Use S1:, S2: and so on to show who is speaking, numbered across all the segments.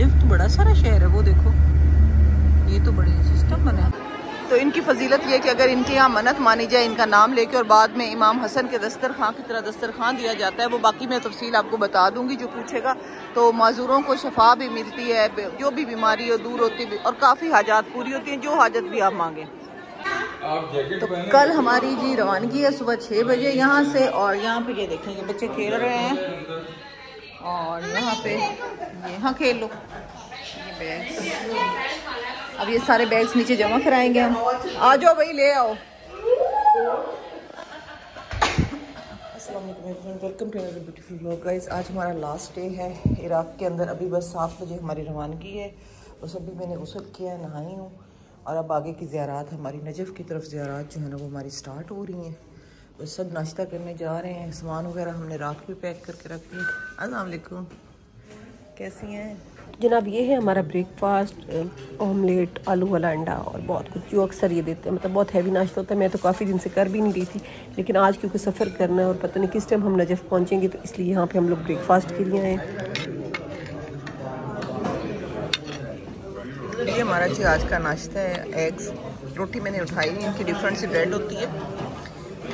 S1: Najaf तो बड़ा सारा शहर है, वो देखो। ये तो बड़े सिस्टम बने तो इनकी फजीलत ये कि अगर इनके यहाँ मन्नत मानी जाए, इनका नाम लेके और बाद में इमाम हसन के दस्तर खां की तरह दस्तर खां दिया जाता है, वो बाकी मैं तफसील आपको बता दूँगी जो पूछेगा। तो माजूरों को शफा भी मिलती है जो भी बीमारी हो, दूर होती है और काफ़ी हाजात पूरी होती हैं, जो हाजत भी आप मांगे। तो कल हमारी जी रवानगी है सुबह छः बजे यहाँ से और यहाँ पे ये देखेंगे, बच्चे खेल रहे हैं। और यहाँ पे यहाँ खेल लो। ये बैग्स अब ये सारे बैग्स नीचे जमा कराएँगे हम। आ जाओ भाई, ले आओ। Welcome to beautiful blog guys आज हमारा लास्ट डे है। इराक के अंदर अभी बस सात बजे हमारी रवानगी है। बस अभी मैंने गसल किया है नहाई हूँ। और अब आगे की ज़्यारात, हमारी नजफ़ की तरफ़ ज़्यारात जो है ना, वो हमारी स्टार्ट हो रही हैं। सब नाश्ता करने जा रहे हैं सामान वगैरह हमने रात को पैक करके रख दी असलकुम कैसी हैं?
S2: जनाब ये है हमारा ब्रेकफास्ट ऑमलेट आलू वाला अंडा और बहुत कुछ जो अक्सर ये देते हैं। मतलब बहुत हैवी नाश्ता होता है मैं तो काफ़ी दिन से कर भी नहीं रही थी लेकिन आज क्योंकि सफ़र करना है और पता नहीं किस टाइम हम नजफ़ पहुँचेंगे तो इसलिए यहाँ पे हम लोग ब्रेकफास्ट के लिए आए
S1: ये हमारा जी आज का नाश्ता है एग्स रोटी मैंने उठाई इनकी डिफरेंट सी ब्रेड होती है।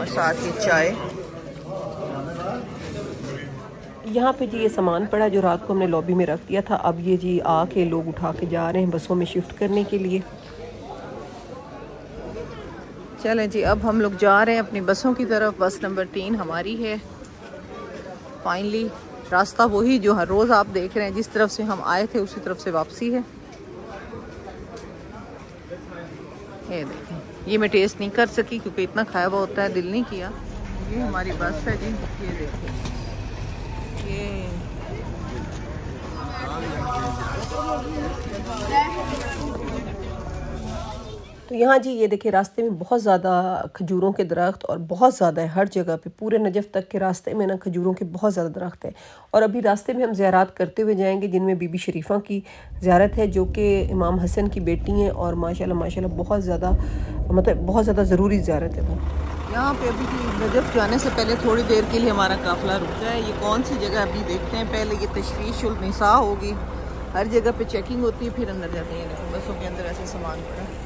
S1: और साथ ही चाय।
S2: यहाँ पे जी ये सामान पड़ा जो रात को हमने लॉबी में रख दिया था। अब ये जी आके लोग उठा के जा रहे हैं बसों में शिफ्ट करने के लिए।
S1: चलें जी अब हम लोग जा रहे हैं अपनी बसों की तरफ़। बस नंबर तीन हमारी है। फाइनली रास्ता वही जो हर रोज़ आप देख रहे हैं। जिस तरफ़ से हम आए थे उसी तरफ़ से वापसी है। ये देखें। ये मैं टेस्ट नहीं कर सकी क्योंकि इतना खाया हुआ होता है, दिल नहीं किया। ये हमारी बस है जी, ये देखिए ये।
S2: तो यहाँ जी, ये देखिए, रास्ते में बहुत ज़्यादा खजूरों के दरख्त और बहुत ज़्यादा है, हर जगह पे, पूरे नजफ़ तक के रास्ते में ना खजूरों के बहुत ज़्यादा दरख्त है। और अभी रास्ते में हम ज़्यारत करते हुए जाएँगे, जिनमें बीबी शरीफा की ज़्यारत है, जो कि इमाम हसन की बेटी हैं और माशाल्लाह माशाल्लाह, बहुत ज़्यादा मतलब बहुत ज़्यादा ज़रूरी ज़्यारत है वो।
S1: यहाँ पे अभी नजफ़ जाने से पहले थोड़ी देर के लिए हमारा काफ़िला रुका है ये कौन सी जगह अभी देखते हैं? पहले ये तशवीशुलनिसा होगी। हर जगह पे चेकिंग होती है, फिर अंदर जाते हैं। बसों के अंदर ऐसे सामान पड़ा।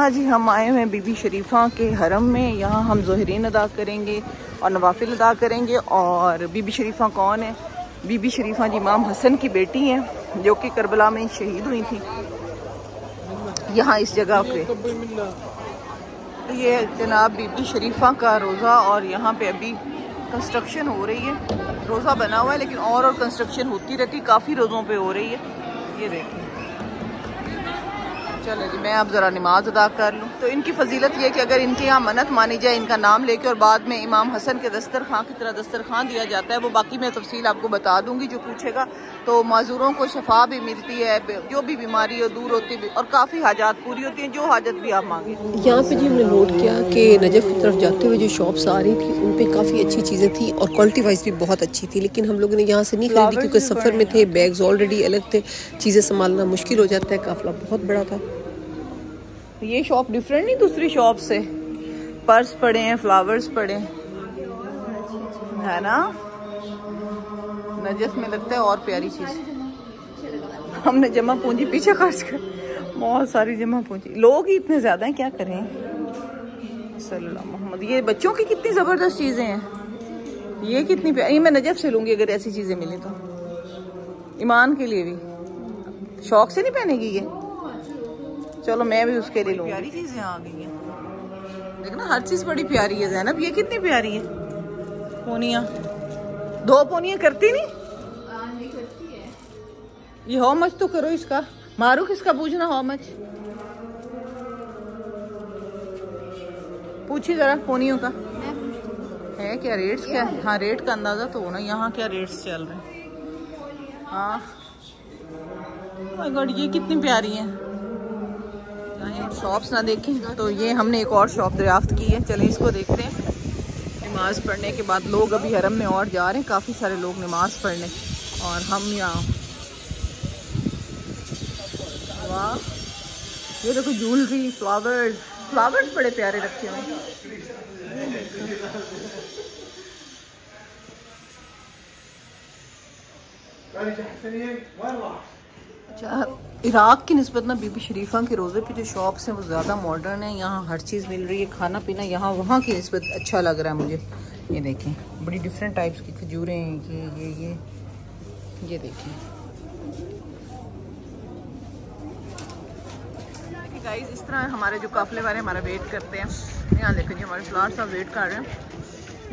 S1: यहाँ जी, हम आए हुए हैं बीबी शरीफा के हरम में। यहाँ हम जहरीन अदा करेंगे और नवाफिल अदा करेंगे। और बीबी शरीफा कौन है? बीबी शरीफा जी इमाम हसन की बेटी हैं, जो कि करबला में शहीद हुई थी। यहाँ इस जगह पे। ये जनाब बीबी शरीफा का रोज़ा और यहाँ पे अभी कंस्ट्रक्शन हो रही है। रोज़ा बना हुआ है, लेकिन और और कंस्ट्रक्शन होती रहती काफ़ी रोज़ों पे हो रही है। ये देखिए चलो जी मैं अब ज़रा नमाज़ अदा कर लूँ। तो इनकी फजीलत ये कि अगर इनके यहाँ मन्नत मानी जाए इनका नाम लेके और बाद में इमाम हसन के दस्तर खां की तरह दस्तर खां दिया जाता है वो बाकी मैं तफसील आपको बता दूँगी जो पूछेगा। तो माजूरों को शफा भी मिलती है जो भी बीमारी हो दूर होती है और काफ़ी हाजात पूरी होती हैं जो हाजत भी आप मांगे।
S2: यहाँ पे जी हमने नोट किया कि नजफ की तरफ़ जाते हुए जो शॉप्स आ रही थी उन पर काफ़ी अच्छी चीज़ें थी और क्वालिटी वाइज भी बहुत अच्छी थी लेकिन हम लोगों ने यहाँ से नहीं खरीदी क्योंकि सफ़र में थे बैग्स ऑलरेडी अलग थे चीज़ें संभालना मुश्किल हो जाता है काफ़िला बहुत बड़ा था।
S1: ये शॉप डिफरेंट नहीं दूसरी शॉप से? पर्स पड़े हैं फ्लावर्स पड़े हैं। है ना? नजस में लगता है और प्यारी चीज़। हमने जमा पूंजी पीछे खर्च कर बहुत सारी जमा पूंजी। लोग ही इतने ज़्यादा हैं, क्या करें? मोहम्मद ये बच्चों की कितनी ज़बरदस्त चीज़ें हैं। ये कितनी प्यारी मैं नजफ से लूँगी अगर ऐसी चीज़ें मिली तो। ईमान के लिए भी। शौक से नहीं पहनेगी ये? चलो मैं भी उसके लिए लूँगी। प्यारी चीज़ें आ गई हैं। देखना हर चीज़ बड़ी प्यारी है जैनब। ये कितनी प्यारी है? पोनिया। दो पोनिया करती नहीं? ये हाउ मच तो करो इसका। मारू किसका? पूछना हाउ मच पूछी जरा पोनियों का। है। क्या रेट्स क्या? हाँ? रेट का अंदाज़ा तो होना। यहाँ क्या रेट्स चल रहे हैं? हाँ। गॉड ये कितनी प्यारी हैं। शॉप्स ना देखें। तो ये हमने एक और शॉप दरियाफ्त की है। चलें इसको देखते हैं। नमाज़ पढ़ने के बाद लोग अभी हरम में और जा रहे हैं। काफ़ी सारे लोग नमाज़ पढ़ने। और हम यहाँ। वाह। ये देखो ज्वेलरी फ्लावर्स फ्लावर्स बड़े प्यारे रखे हुए अच्छा। इराक की नस्बत ना बीबी शरीफा के रोज़े पे जो शॉप्स हैं वो ज़्यादा मॉडर्न है। यहाँ हर चीज़ मिल रही है, खाना पीना यहाँ वहाँ की नस्बत अच्छा लग रहा है मुझे। ये देखें, बड़ी डिफरेंट टाइप्स की खजूरें हैं, ये ये ये ये देखें। गाइस इस तरह हमारे जो काफले वाले हमारा वेट करते हैं। यहाँ देखें जी, हमारे फ्लावर साहब वेट कर रहे हैं।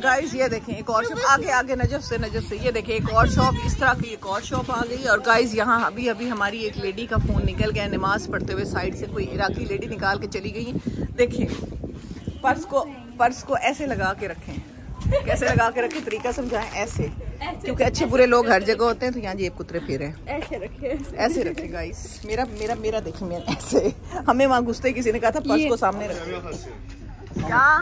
S1: गाइस ये देखें एक और शॉप आगे आगे नजफ से नजफ से ये देखें एक और शॉप इस तरह की एक और शॉप आ गई। और गाइस यहाँ अभी अभी हमारी एक लेडी का फ़ोन निकल गया नमाज़ पढ़ते हुए साइड से कोई इराकी लेडी निकाल के चली गई। देखें पर्स को पर्स को ऐसे लगा के रखें। कैसे लगा के रखें तरीका समझाएँ ऐसे। क्योंकि अच्छे बुरे लोग हर जगह होते हैं तो यहाँ जेब कुतरे फिर ऐसे रखे ऐसे। रखे गाइस मेरा मेरा मेरा देखें मैं ऐसे। हमें वहाँ घुसते किसी ने कहा था पर्स को सामने रखें। क्या?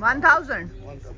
S1: 1000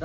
S1: 250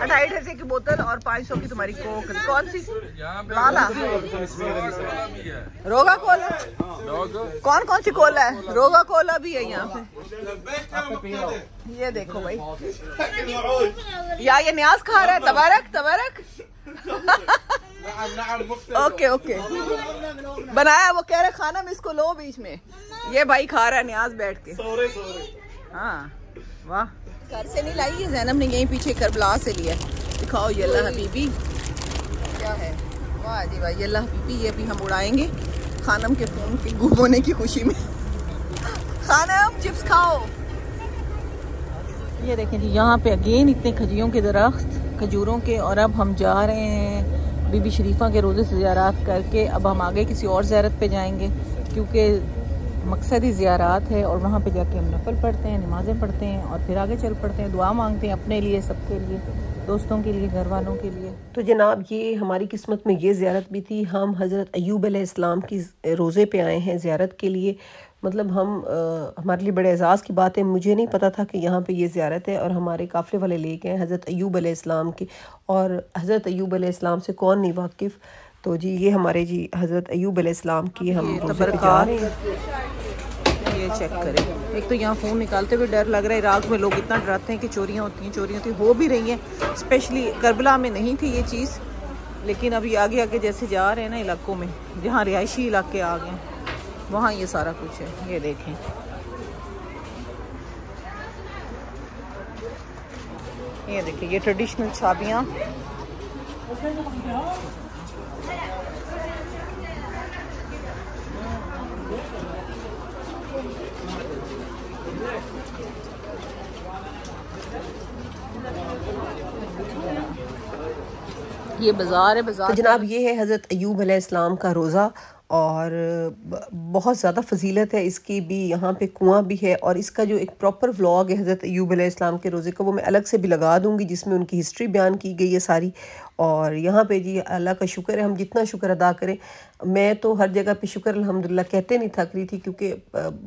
S1: ढाई ढाई की बोतल और पाँच सौ की तुम्हारी कोक कौन सी लाला रोगा कोला कौन कौन सी कोला है रोगा कोला भी है यहाँ पे ये देखो भाई या ये न्याज खा रहा है तबारक तबारक ओके ओके बनाया वो कह रहे खाना में इसको लो बीच में। ये भाई खा रहा है न्याज बैठ के। हाँ वाह। घर से नहीं लाई है जैनब ने यहीं पीछे करबला से लिया। दिखाओ ये अल्लाह हबीबी। क्या है? वाह जी वाह ये अल्लाह हबीबी ये भी हम उड़ाएँगे खानम के फ़ोन के गुम होने की खुशी में। खानम चिप्स खाओ। ये देखें जी यहाँ पे अगेन इतने खजियों के दरख्त खजूरों के और अब हम जा रहे हैं बीबी शरीफा के रोज़े से ज़्यारत करके अब हम आगे किसी और ज़्यारत पे जाएँगे, क्योंकि मकसद ही ज़्यारत है और वहाँ पे जाके हम नफल पढ़ते हैं, नमाज़ें पढ़ते हैं और फिर आगे चल पड़ते हैं, दुआ मांगते हैं अपने लिए, सबके लिए, दोस्तों के लिए घर वालों के लिए।
S2: तो जनाब, ये हमारी किस्मत में ये ज़्यारत भी थी, हम हज़रत अयूब इस्लाम की रोज़े पे आए हैं ज़्यारत के लिए। मतलब हम आ, हमारे लिए बड़े एजाज़ की बात है। मुझे नहीं पता था कि यहाँ पे ये ज़्यारत है और हमारे काफ़िले वाले ले गए हज़रत अयूब इस्लाम की। और हज़रत अयूब इस्लाम से कौन नहीं वाकिफ़? तो जी ये हमारे जी हज़रत अयूब इस्लाम की हम जा रहे हैं।
S1: ये चेक करें। एक तो यहाँ फ़ोन निकालते हुए डर लग रहा है। इराक में लोग इतना डराते हैं कि चोरियाँ होती हैं चोरियाँ होती हो। भी रही हैं। स्पेशली करबला में नहीं थी ये चीज़। लेकिन अभी आगे आगे जैसे जा रहे हैं ना इलाकों में जहाँ रिहायशी इलाके आ गए वहाँ ये सारा कुछ है, ये देखें। ये देखिए ये ट्रेडिशनल छाबियाँ ये बाज़ार है, बाज़ार
S2: तो जनाब, ये है हज़रत अयूब इस्लाम का रोज़ा। और बहुत ज़्यादा फजीलत है इसकी भी, यहाँ पे कुआँ भी है और इसका जो एक प्रॉपर व्लॉग है हज़रत अयूब इस्लाम के रोज़े का, वो मैं अलग से भी लगा दूँगी जिसमें उनकी हिस्ट्री बयान की गई है सारी। और यहाँ पे जी, अल्लाह का शुक्र है, हम जितना शुक्र अदा करें, मैं तो हर जगह पे शुक्र, अल्हम्दुलिल्लाह, कहते नहीं थक रही थी क्योंकि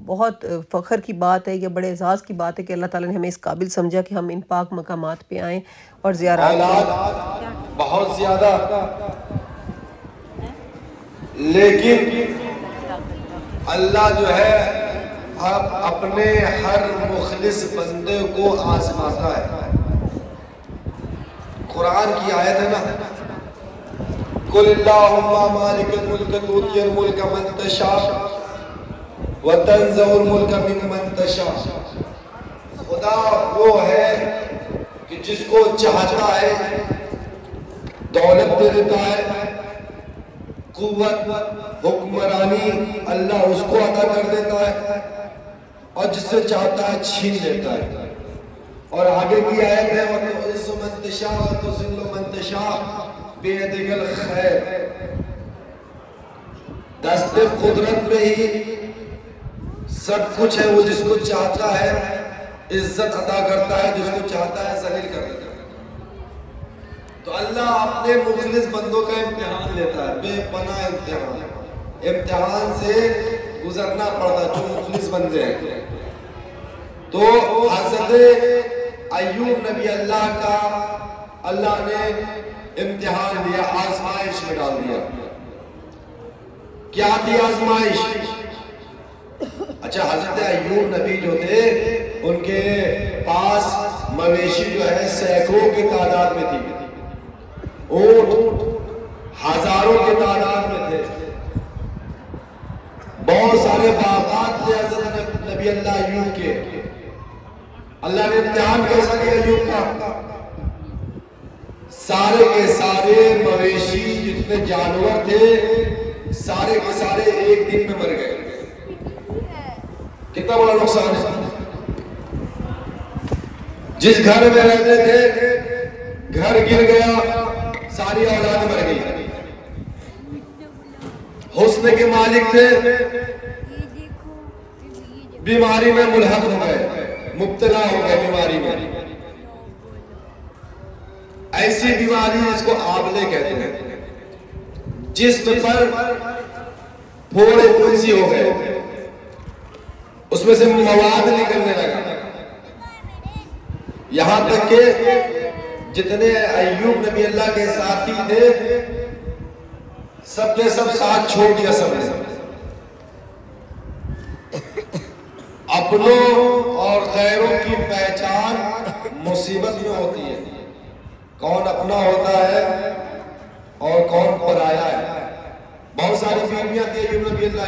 S2: बहुत फ़ख्र की बात है या बड़े एजाज़ की बात है कि अल्लाह ताला ने हमें इस काबिल समझा कि हम इन पाक मकामात पे आएँ और ज़्यादा
S3: बहुत ज़्यादा लेकिन अल्लाह जो है अब अपने हर मुखलिस बंदे को आजमाता है। कुरान की आयत है ना? खुदा वो है कि जिसको चाहता है, दौलत दे देता है कुत हुक्मरानी अल्लाह उसको अदा कर देता है और जिससे चाहता है छीन लेता है। और आगे की आयत है इस मंतशा तो मंतशा बेदिगल खैर। दस्ते कुदरत में ही सब कुछ है, वो जिसको चाहता है, इज़्ज़त अदा करता है, जिसको चाहता है, जलील कर देता है। तो अल्लाह अपने मुखलिस बंदों का इम्तिहान लेता है बेपना इम्तिहान। इम्तिहान से गुजरना पड़ता जो मुखलिस बंदे हैं तो हज़रत अयूब नबी अल्लाह का, अल्लाह ने इम्तिहान दिया, आजमाइश में डाल दिया। क्या थी आजमाइश? अच्छा हज़रत अयूब नबी जो थे, उनके पास मवेशी जो है, सैकड़ों की तादाद में थी। ऊँट, हज़ारों की तादाद में थे। बहुत सारे बागात थे नबी अल्लाह अयूब के। अल्लाह ने इम्तिहान कैसा किया अयूब का। सारे के सारे मवेशी जितने जानवर थे, सारे के सारे एक दिन में मर गए। कितना बड़ा नुकसान है। जिस घर में रहते थे, घर गिर गया सारी औलाद मर गई। हुस्न के मालिक थे। बीमारी में मुलहक हो गए, मुब्तला हो गए बीमारी में। ऐसी बीमारी जिसको आबले कहते हैं। जिसम पर फोड़े फुंसी हो गए। उसमें से मवाद निकलने लगा। यहाँ तक के जितने अयूब नबी अल्लाह के साथी थे, सबने सब साथ छोड़ दिया सबने। अपनों और गैरों की पहचान मुसीबत में होती है। कौन अपना होता है और कौन पराया है। बहुत सारी बीवियाँ थी अयूब नबी अल्लाह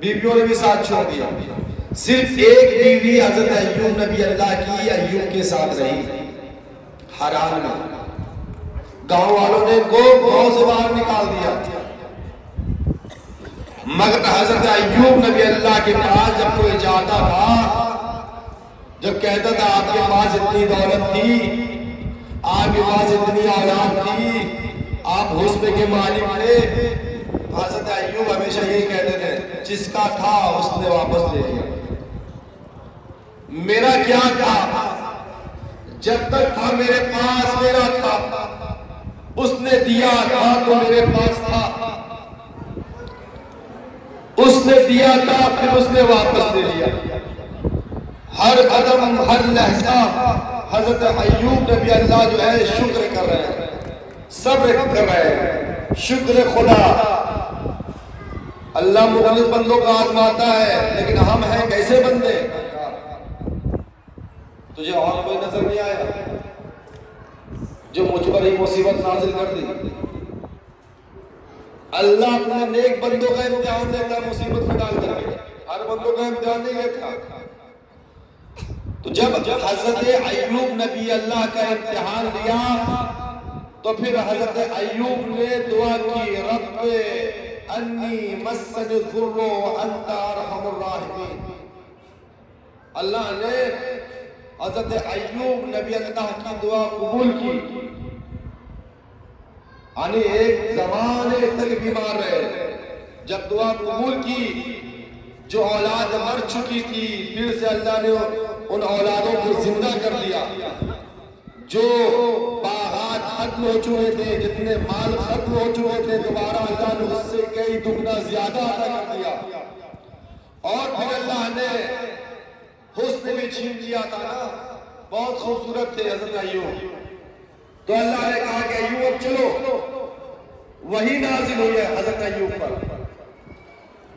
S3: बीवियों ने भी साथ छोड़ दिया। सिर्फ़ एक बीवी हज़रत अयूब नबी अल्लाह की अयूब के साथ रही। हरान। में गाँव वालों ने को गाँव से बाहर निकाल दिया। मगर हज़रत अयूब नबी अल्लाह के पास जब कोई जाता था, जब कहता था, आपके पास इतनी दौलत थी, आपके पास इतनी औलाद थी, आप हुस्न के मालिक थे। हज़रत अयूब हमेशा यही कहते थे, जिसका था, उसने वापस ले लिया। मेरा क्या था? जब तक था मेरे पास, मेरा था। उसने दिया था तो मेरे पास था। उसने दिया था, फिर उसने वापस दे लिया। हर कदम, हर लहजा हज़रत अयूब नबी अल्लाह जो है, शुक्र कर रहे हैं। सब्र कर रहे हैं। शुक्र खुदा। अल्लाह मुखलिस बंदों का आजमाता है, लेकिन हम हैं कैसे बंदे? तुझे और कोई नज़र नहीं आया जो मुझ पर ही मुसीबत नाजिल कर दी। अल्लाह अपने नेक बंदों का इम्तिहान लेता है मुसीबत में डाल करके हर बंदों का इम्तिहान नहीं लेता तो जब हज़रत अयूब नबी अल्लाह का इम्तिहान लिया तो फिर हज़रत अयूब ने दुआ की रब अन्नी मसन गुर्रो अंता रहमुर्राहिमीन अल्लाह ने हज़रत अयूब नबी अल्लाह की दुआ कबूल की। यानी एक जमाने तक बीमार रहे। जब दुआ कबूल की, जो औलाद मर चुकी थी, फिर से अल्लाह ने उन औलादों को ज़िंदा कर दिया। जो बागात खत्म हो चुके थे, जितने माल खत्म हो चुके थे, दोबारा अल्लाह ने उससे कई दुगना ज़्यादा अदा कर दिया। और फिर अल्लाह ने हुस्न भी छीन लिया था ना। बहुत खूबसूरत थे हज़रत अयूब तो अल्लाह ने कहा कि अयूब चलो। वही नाजिल हुई है हज़रत अयूब पर।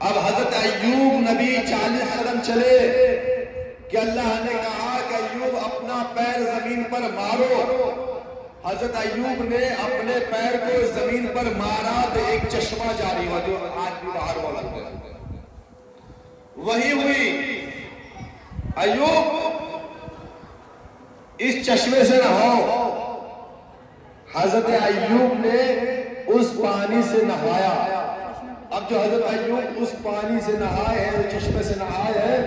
S3: अब हज़रत अयूब नबी चालीस कदम चले कि अल्लाह ने कहा कि अयूब अपना पैर ज़मीन पर मारो। हज़रत अयूब ने अपने पैर को ज़मीन पर मारा तो एक चश्मा जारी हुआ जो आज भी बाहर वाला वही हुई अयूब इस चश्मे से नहाओ। हज़रत अयूब ने उस पानी से नहाया। अब जो हज़रत अयूब उस पानी से नहाए हैं, उस चश्मे से नहाए हैं,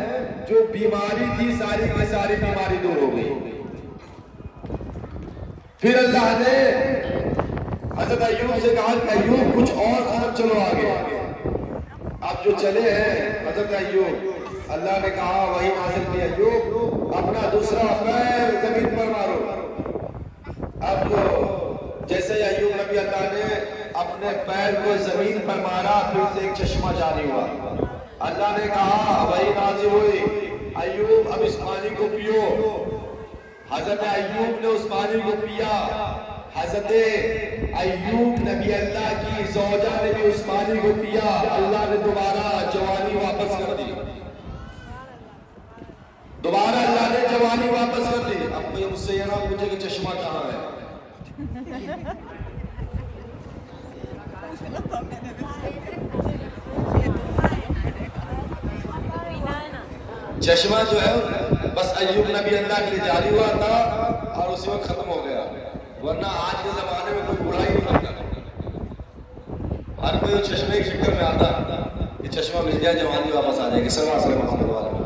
S3: जो बीमारी थी, सारी की सारी बीमारी दूर हो गई। फिर अल्लाह ने हज़रत अयूब से कहा अयूब कुछ और और चलो आगे। अब जो चले हैं, हज़रत अयूब अल्लाह ने कहा, वही नाजिल की अयूब अपना दूसरा पैर ज़मीन पर मारो। अब जैसे अयूब नबी अल्लाह ने अपने पैर को ज़मीन पर मारा, फिर से एक चश्मा जारी हुआ। अल्लाह ने कहा, वही नाजिल हुई। अयूब अब इस पानी को पियो। हज़रत अयूब ने उस पानी को पिया। हज़रत अयूब नबी अल्लाह की जोजा ने भी उस पानी को पिया। अल्लाह ने दोबारा जवानी वापस कर दी दोबारा अल्लाह ने जवानी वापस कर दी। अब कोई मुझसे ये ना पूछे कि चश्मा कहाँ है? चश्मा जो है, बस अयूब नबी अल्लाह के लिए जारी हुआ था और उसी वक्त खत्म हो गया। वरना आज के जमाने में कोई बुराई नहीं करता हर कोई चश्मे के चक्कर में आता कि चश्मा मिल जाए जवानी वापस आ जाएगी। सलवा मोहम्मद वाले।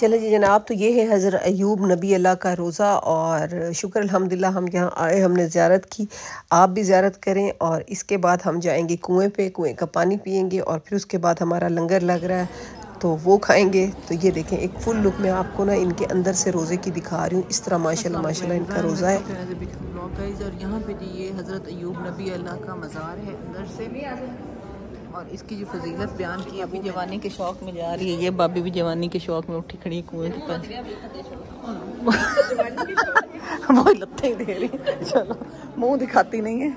S2: चले जी जनाब तो ये है हज़र अयूब नबी अल्लाह का रोज़ा और शुक्र अल्हम्दुलिल्लाह हम यहाँ आए हमने ज़्यारत की। आप भी ज़्यारत करें और इसके बाद हम जाएँगे कुएँ पे कुएँ का पानी पियेंगे और फिर उसके बाद हमारा लंगर लग रहा है तो वो खाएँगे। तो ये देखें एक फुल लुक में आपको ना इनके अंदर से रोज़े की दिखा रही हूँ। इस तरह माशाल्लाह माशाल्लाह इनका रोज़ा है।
S1: और यहाँ पे जी ये हज़रत अयूब नबी अल्लाह का मज़ार है अंदर से। और इसकी जो फजीलत बयान की अभी जवानी के शौक में जा रही है, ये बाबी भी जवानी के शौक में उठी खड़ी कुएँ के पास। वो लत्ते ही दे रही चलो, मुँह दिखाती नहीं है।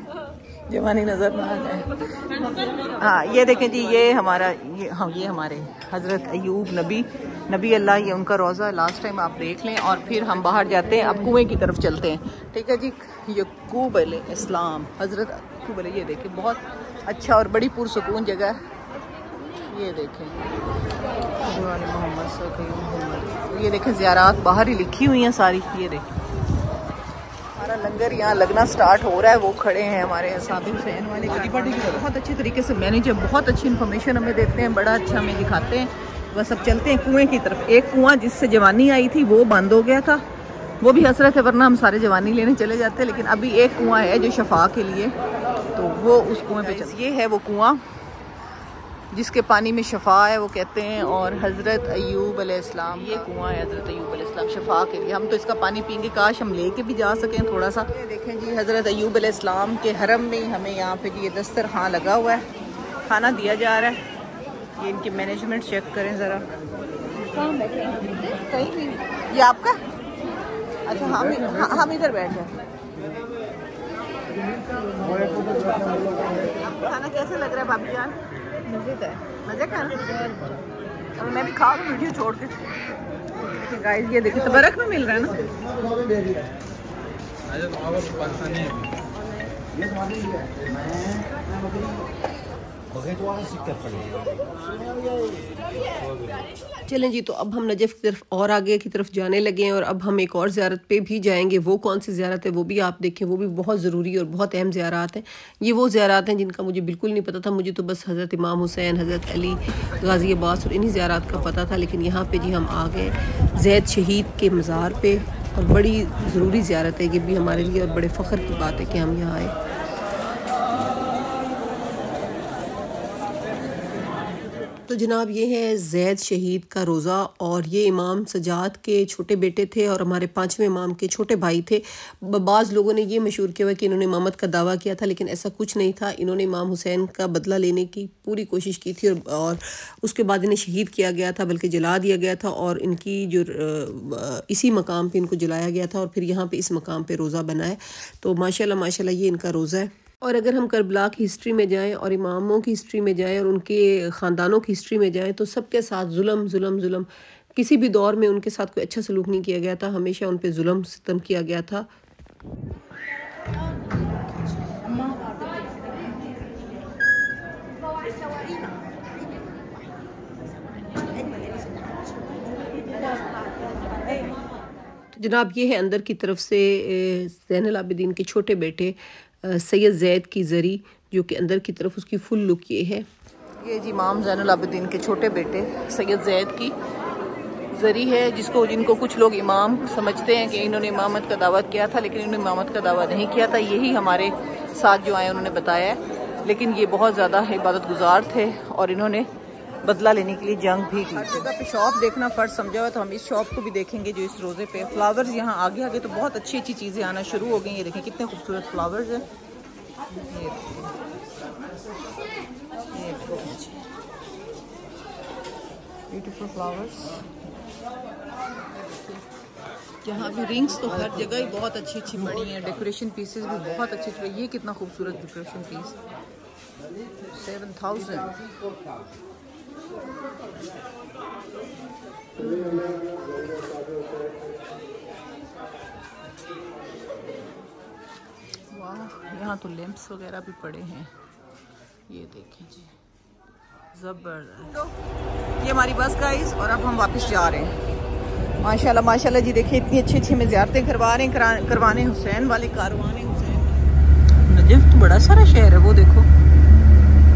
S1: जवानी नज़र ना आ जाए। हाँ ये देखें जी, ये हमारा, ये हाँ ये हमारे हज़रत अयूब नबी नबी अल्लाह, ये उनका रोज़ा लास्ट टाइम आप देख लें और फिर हम बाहर जाते हैं, अब कुएँ की तरफ़ चलते हैं। ठीक है जी, यकूब अल इस्लाम हज़रत यकूब ये देखें, बहुत अच्छा और बड़ी पुरसकून जगह। है ये देखें। मोहम्मद ये देखें ज़्यारात बाहर ही लिखी हुई हैं सारी। ये देखें। हमारा लंगर यहाँ लगना स्टार्ट हो रहा है वो खड़े हैं हमारे साबिर हुसैन वाले। बहुत अच्छे तरीके से मैनेजर बहुत अच्छी इन्फॉर्मेशन हमें देते हैं बड़ा अच्छा हमें दिखाते हैं। बस अब चलते हैं कुएँ की तरफ़। एक कुआँ जिससे जवानी आई थी वो बंद हो गया था। वो भी हसरत है वरना हम सारे जवानी लेने चले जाते हैं लेकिन अभी एक कुआँ है जो शफा के लिए। तो वो उस कुएँ पे चल। ये है वो कुआँ जिसके पानी में शफा है वो कहते हैं और हज़रत अयूब अलैहिस्सलाम ये कुआँ है हज़रत अयूब अलैहिस्सलाम शफा के लिए। हम तो इसका पानी पियेंगे काश हम लेके भी जा सकें थोड़ा सा देखें जी हज़रत अयूब अलैहिस्सलाम के हरम में हमें यहाँ पे जी ये दस्तर खां लगा हुआ है। खाना दिया जा रहा है। ये इनकी मैनेजमेंट चेक करें ज़रा। कहीं भी ये आपका? अच्छा हम हम इधर बैठ जाए। खाना कैसे लग रहा है भाभी जान? मज़े का मज़े का? अब मैं भी खा लूँ वीडियो छोड़ के गाइस ये देखिए तबरक में मिल रहा है ना?
S2: चलें जी तो अब हम नजफ़ की तरफ़ और आगे की तरफ़ जाने लगे हैं और अब हम एक और ज़्यारत पे भी जाएँगे। वो कौन सी ज़्यारत है, वो भी आप देखें, वो भी बहुत ज़रूरी और बहुत अहम ज़्यारत हैं। ये वो ज़्यारत हैं जिनका मुझे बिल्कुल नहीं पता था। मुझे तो बस हज़रत इमाम हुसैन, हज़रत अली गाज़ी अब्बास और इन्हीं ज़्यारत का पता था। लेकिन यहाँ पर जी हम आ गए जैद शहीद के मज़ार पर और बड़ी ज़रूरी ज़्यारत है ये भी हमारे लिए और बड़े फ़ख्र की बात है कि हम यहाँ आए। तो जनाब ये है जैद शहीद का रोज़ा और ये इमाम सजाद के छोटे बेटे थे और हमारे पाँचवें इमाम के छोटे भाई थे। बाज़ लोगों ने ये मशहूर किया हुआ कि इन्होंने इमामत का दावा किया था लेकिन ऐसा कुछ नहीं था। इन्होंने इमाम हुसैन का बदला लेने की पूरी कोशिश की थी और, और उसके बाद इन्हें शहीद किया गया था बल्कि जला दिया गया था और इनकी जो इसी मकाम पर इनको जलाया गया था और फिर यहाँ पर इस मकाम पर रोज़ा बनाए तो माशा माशा ये इनका रोज़ा है। और अगर हम करबला की हिस्ट्री में जाएँ और इमामों की हिस्ट्री में जाएँ और उनके ख़ानदानों की हिस्ट्री में जाएँ तो सबके साथ जुल्म जुल्म जुल्म। किसी भी दौर में उनके साथ कोई अच्छा सलूक नहीं किया गया था, हमेशा उन पर जुल्म सितम किया गया था। जनाब, ये है अंदर की तरफ़ से जैन आबिदीन के छोटे बेटे सैयद जैद की ज़री, जो कि अंदर की तरफ़ उसकी फुल लुक ये है।
S1: ये जी इमाम जैन के छोटे बेटे, सैयद जैद की जरी है, जिसको, जिनको कुछ लोग इमाम समझते हैं कि इन्होंने इमामत का दावा किया था, लेकिन इन्होंने इमामत का दावा नहीं किया था। यही हमारे साथ जो आए, उन्होंने बताया लेकिन ये बहुत ज़्यादा इबादत गुजार थे और इन्होंने बदला लेने के लिए जंग भी की। शॉप देखना फ़र्ज़ समझा हुआ तो हम इस शॉप को भी देखेंगे जो इस रोज़े पे। फ्लावर्स यहाँ आगे आगे तो बहुत अच्छी अच्छी चीज़ें आना शुरू हो गई ये देखें कितने खूबसूरत फ्लावर्स हैं। ब्यूटीफुल फ्लावर्स यहाँ भी रिंग्स तो हर जगह ही बहुत अच्छी अच्छी पड़ी हैं। डेकोरेशन पीसेस भी बहुत अच्छे अच्छे ये कितना खूबसूरत डेकोरेशन पीस सेवन थाउज़ेंड वाह, यहाँ तो लैंप्स वगैरह भी पड़े हैं। ये देखें। जी ज़बरदस्त। ये हमारी बस गाइस और अब हम वापस जा रहे हैं। माशाल्लाह माशाल्लाह जी, देखिए, इतनी अच्छी अच्छी में ज्यारतें करवा रहे हैं करवाने हुसैन वाले, कारवाने हुसैन। नजफ तो बड़ा सारा शहर है, वो देखो।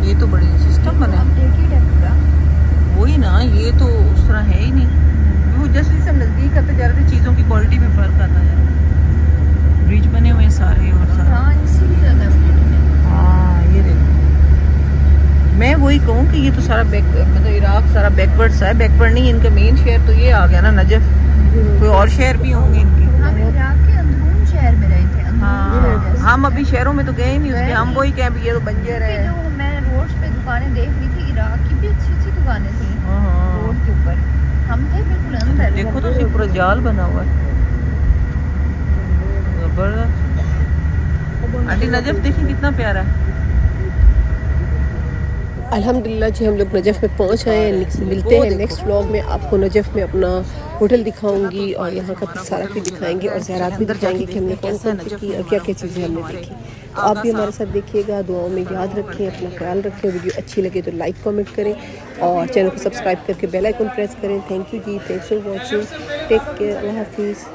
S1: ये तो बड़े सिस्टम बना वही ना ये तो उस तरह है ही नहीं। वो जैसे जैसे नज़दीक आते जा रहे थे चीज़ों की क्वालिटी में फ़र्क आता जा रहा ब्रिज बने हुए सारे और सारे। हाँ, हाँ। ये देखो। मैं वही कहूँ कि ये तो सारा बैक मतलब इराक सारा बैकवर्ड सा है। बैकवर्ड नहीं इनका मेन शहर तो ये आ गया ना नजफ कोई और शहर भी होंगे इनके। हाँ हम अभी शहरों में तो गए नहीं उसके हम वही कहें ये तो बंजर है
S4: मैं रोड पे दुकानें देख रही थी इराक की भी अच्छी अच्छी दुकानें थी।
S1: हाँ, हाँ।
S4: के ऊपर। हम थे बिल्कुल अंदर।
S1: देखो तो सिर्फ़ पूरा जाल बना हुआ है। ज़बरदस्त। आंटी नजफ देखिए कितना प्यारा है।
S2: अल्हम्दुलिल्लाह जी हम लोग नजफ़ में पहुँच आए हैं। मिलते हैं नेक्स्ट व्लॉग में। आपको नजफ़ में अपना होटल दिखाऊँगी और यहाँ का सारा भी दिखाएँगे और जहरात भी दिखाएँगे कि हमने कौन कौन की और क्या क्या चीज़ें हमने देखी। तो आप भी हमारे साथ देखिएगा दुआओं में याद रखें अपना ख्याल रखें वीडियो अच्छी लगे तो लाइक कमेंट करें और चैनल को सब्सक्राइब करके बेल आइकन प्रेस करें। Thank you ji thanks for watching take care अल्लाह हाफिज़